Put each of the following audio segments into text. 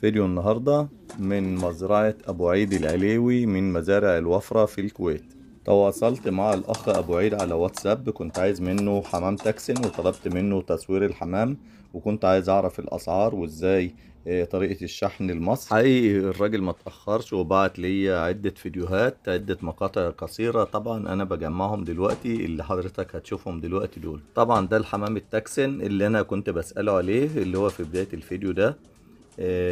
فيديو النهاردة من مزرعة أبو عيد العليوي من مزارع الوفرة في الكويت. تواصلت مع الأخ أبو عيد على واتساب كنت عايز منه حمام تاكسن وطلبت منه تصوير الحمام وكنت عايز أعرف الأسعار وإزاي آه، طريقة الشحن لمصر حقيقي الراجل ما تأخرش وبعت لي عدة فيديوهات عدة مقاطع قصيرة. طبعا أنا بجمعهم دلوقتي اللي حضرتك هتشوفهم دلوقتي دول. طبعا ده الحمام التاكسن اللي أنا كنت بسأله عليه اللي هو في بداية الفيديو ده.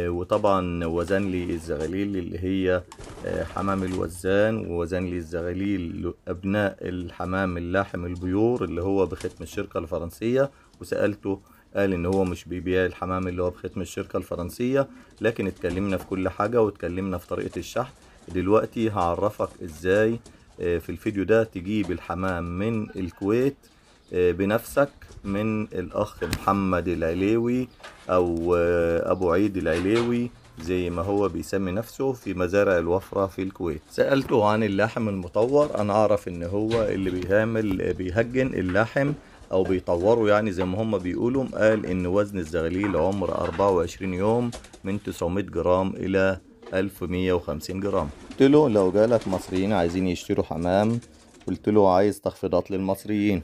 وطبعا وزن لي الزغاليل اللي هي آه، حمام الوزان ووزن لي الزغاليل أبناء الحمام اللاحم البيور اللي هو بختم الشركة الفرنسية. وسألته قال إن هو مش بيبيع الحمام اللي هو بختم الشركة الفرنسية لكن اتكلمنا في كل حاجة واتكلمنا في طريقة الشحن. دلوقتي هعرفك إزاي آه، في الفيديو ده تجيب الحمام من الكويت آه، بنفسك من الأخ محمد العليوي أو آه، أبو عيد العليوي زي ما هو بيسمي نفسه في مزارع الوفرة في الكويت. سألته عن اللحم المطور أنا أعرف إن هو اللي بيعمل بيهجن اللحم أو بيطوروا يعني زي ما هم بيقولوا. قال إن وزن الزغاليل عمر 24 يوم من 900 جرام إلى 1150 جرام. قلت له لو جالك مصريين عايزين يشتروا حمام قلت له عايز تخفيضات للمصريين.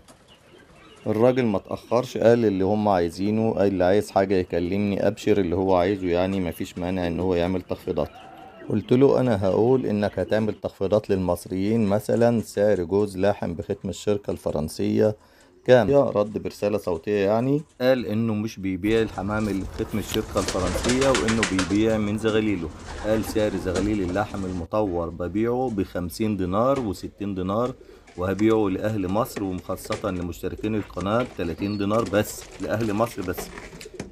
الراجل ما تأخرش قال اللي هم عايزينه قال اللي عايز حاجة يكلمني أبشر اللي هو عايزه يعني مفيش مانع إن هو يعمل تخفيضات. قلت له أنا هقول إنك هتعمل تخفيضات للمصريين مثلا سعر جوز لاحم بختم الشركة الفرنسية يا رد برسالة صوتية يعني. قال إنه مش بيبيع الحمام اللي بختم الشركة الفرنسية وإنه بيبيع من زغاليله. قال سعر زغاليل اللحم المطور ببيعه بخمسين دينار وستين دينار وهبيعه لأهل مصر وخاصة لمشتركين القناة بتلاتين دينار بس لأهل مصر بس.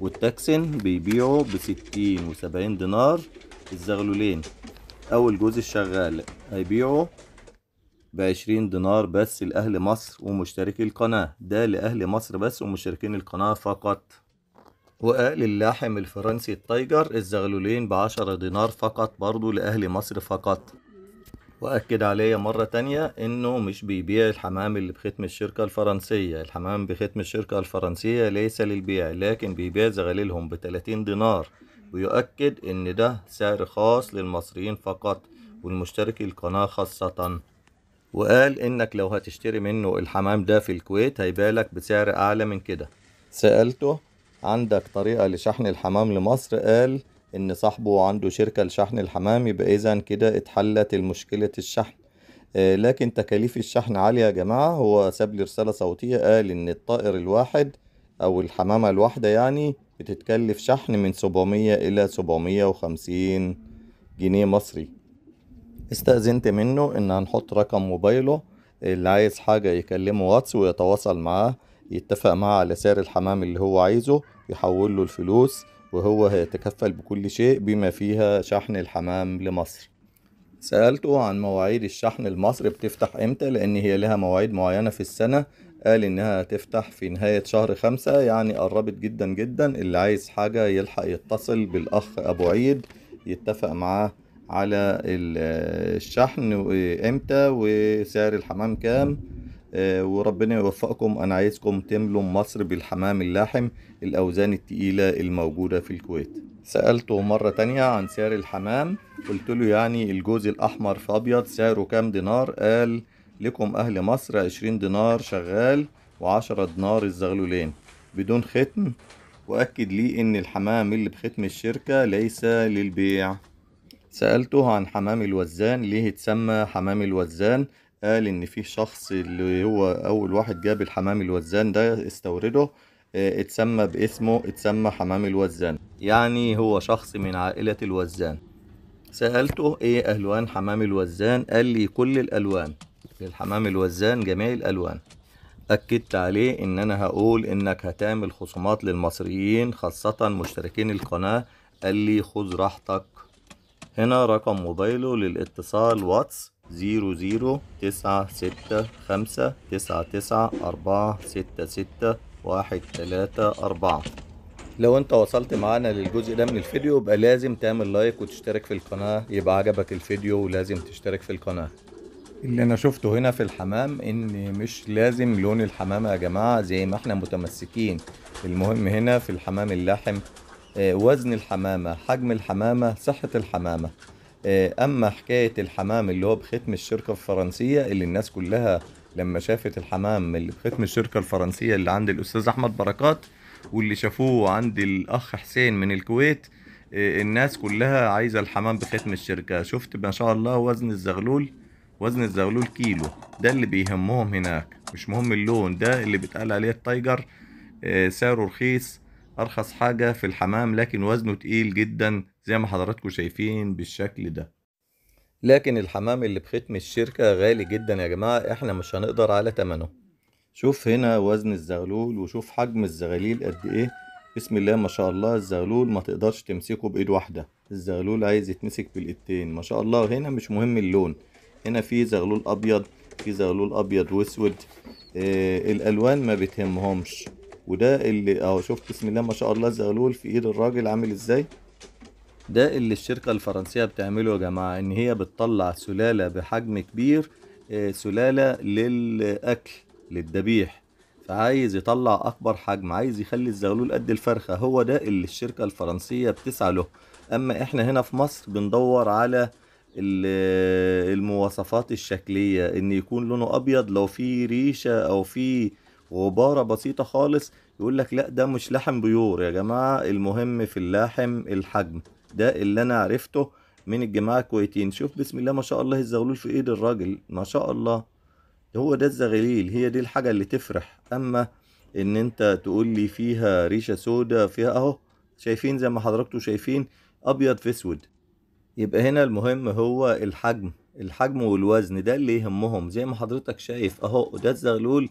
والتاكسن بيبيعه بستين وسبعين دينار الزغلولين. أو الجوز الشغال هيبيعه بعشرين دينار بس لأهل مصر ومشتركي القناة. ده لأهل مصر بس ومشتركين القناة فقط. وقال اللحم الفرنسي التايجر الزغلولين بعشرة دينار فقط برضو لأهل مصر فقط. وأكد عليا مرة تانية إنه مش بيبيع الحمام اللي بختم الشركة الفرنسية. الحمام بختم الشركة الفرنسية ليس للبيع لكن بيبيع زغاليلهم بتلاتين دينار. ويؤكد إن ده سعر خاص للمصريين فقط والمشتركي القناة خاصة. وقال إنك لو هتشتري منه الحمام ده في الكويت هيبالك بسعر أعلى من كده. سألته عندك طريقة لشحن الحمام لمصر؟ قال إن صاحبه عنده شركة لشحن الحمام يبقى إذا كده اتحلت المشكلة الشحن. آه، لكن تكاليف الشحن عالية يا جماعة. هو ساب لي رسالة صوتية قال إن الطائر الواحد أو الحمامة الواحدة يعني بتتكلف شحن من 700 إلى 750 جنيه مصري. استأذنت منه إن هنحط رقم موبايله اللي عايز حاجة يكلمه واتس ويتواصل معاه يتفق معاه على سعر الحمام اللي هو عايزه يحول له الفلوس وهو هيتكفل بكل شيء بما فيها شحن الحمام لمصر. سألته عن مواعيد الشحن لمصر بتفتح إمتى؟ لأن هي لها مواعيد معينة في السنة. قال إنها تفتح في نهاية شهر خمسة يعني قربت جدا جدا. اللي عايز حاجة يلحق يتصل بالأخ أبو عيد يتفق معاه على ال- الشحن وامتى وسعر الحمام كام. آه، وربنا يوفقكم. أنا عايزكم تملوا مصر بالحمام اللاحم الأوزان التقيلة الموجودة في الكويت. سألته مرة تانية عن سعر الحمام. قلت له يعني الجوز الأحمر في أبيض سعره كام دينار؟ قال لكم أهل مصر عشرين دينار شغال وعشرة دينار الزغلولين بدون ختم. وأكد لي إن الحمام اللي بختم الشركة ليس للبيع. سألته عن حمام الوزان ليه اتسمى حمام الوزان؟ قال إن في شخص اللي هو أول واحد جاب الحمام الوزان ده استورده آه، اتسمى باسمه اتسمى حمام الوزان. يعني هو شخص من عائلة الوزان. سألته إيه ألوان حمام الوزان؟ قال لي كل الألوان. للحمام الوزان جميع الألوان. أكدت عليه إن أنا هقول إنك هتعمل خصومات للمصريين خاصة مشتركين القناة. قال لي خذ راحتك. هنا رقم موبايله للاتصال واتس zero zero تسعة ستة خمسة تسعة تسعة أربعة ستة ستة واحد تلاتة أربعة. لو انت وصلت معانا للجزء ده من الفيديو يبقى لازم تعمل like وتشترك في القناة يبقى عجبك الفيديو ولازم تشترك في القناة. اللي أنا شفته هنا في الحمام ان مش لازم لون الحمامة يا جماعة زي ما إحنا متمسكين. المهم هنا في الحمام اللاحم وزن الحمامة حجم الحمامة صحة الحمامة. آه، أما حكاية الحمام اللي هو بختم الشركة الفرنسية اللي الناس كلها لما شافت الحمام اللي بختم الشركة الفرنسية اللي عند الأستاذ أحمد بركات واللي شافوه عند الأخ حسين من الكويت آه، الناس كلها عايزة الحمام بختم الشركة. شفت ما شاء الله وزن الزغلول؟ وزن الزغلول كيلو. ده اللي بيهمهم هناك مش مهم اللون ده اللي بيتقال عليه التايجر آه، سعره رخيص أرخص حاجة في الحمام لكن وزنه تقيل جدا زي ما حضراتكم شايفين بالشكل ده. لكن الحمام اللي بختم الشركة غالي جدا يا جماعة إحنا مش هنقدر على تمنه. شوف هنا وزن الزغلول وشوف حجم الزغاليل قد إيه. بسم الله ما شاء الله الزغلول ما تقدرش تمسكه بإيد واحدة. الزغلول عايز يتمسك بالإيدتين. ما شاء الله هنا مش مهم اللون. هنا في زغلول أبيض في زغلول أبيض وأسود. آه الألوان ما بتهمهمش. وده اللي أهو شوف بسم الله ما شاء الله الزغلول في إيد الراجل عامل إزاي؟ ده اللي الشركة الفرنسية بتعمله يا جماعة إن هي بتطلع سلالة بحجم كبير آه، سلالة للأكل للذبيح. فعايز يطلع أكبر حجم عايز يخلي الزغلول قد الفرخة هو ده اللي الشركة الفرنسية بتسعى له. أما إحنا هنا في مصر بندور على ال- المواصفات الشكلية إن يكون لونه أبيض لو في ريشة أو في غبارة بسيطة خالص يقول لك لا ده مش لحم بيور يا جماعة المهم في اللحم الحجم. ده اللي أنا عرفته من الجماعة الكويتيين. شوف بسم الله ما شاء الله الزغلول في إيد الراجل. ما شاء الله. هو ده الزغاليل هي دي الحاجة اللي تفرح. أما إن أنت تقول لي فيها ريشة سودا فيها أهو شايفين زي ما حضراتكم شايفين أبيض في أسود. يبقى هنا المهم هو الحجم الحجم والوزن ده اللي يهمهم. زي ما حضرتك شايف أهو ده الزغلول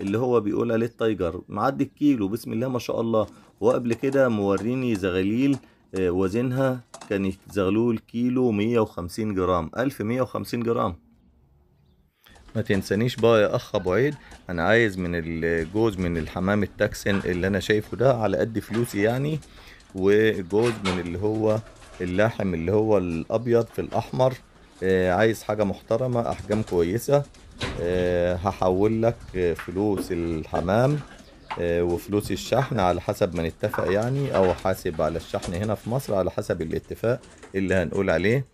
اللي هو بيقول عليه ال tiger معدي الكيلو بسم الله ما شاء الله. وقبل كده موريني زغاليل آه، وزنها كانت زغلول كيلو 150 جرام. 1150 جرام. ما تنسانيش بقى يا أخ أبو عيد أنا عايز من الجوز من الحمام ال Texan اللي أنا شايفه ده على قد فلوسي يعني وجوز من اللي هو اللحم اللي هو الأبيض في الأحمر. عايز حاجة محترمة أحجام كويسة آه، هحول لك آه، فلوس الحمام آه، وفلوس الشحن على حسب ما نتفق يعني أو حاسب على الشحن هنا في مصر على حسب الاتفاق اللي هنقول عليه.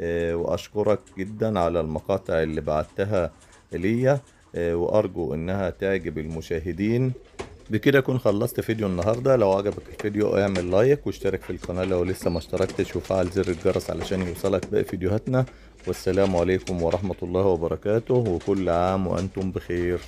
آه، وأشكرك جدا على المقاطع اللي بعتها ليا آه، وأرجو إنها تعجب المشاهدين. بكده اكون خلصت فيديو النهارده. لو عجبك الفيديو اعمل لايك واشترك في القناة لو لسه ما اشتركتش وفعل زر الجرس علشان يوصلك باقي فيديوهاتنا. والسلام عليكم ورحمة الله وبركاته وكل عام وأنتم بخير.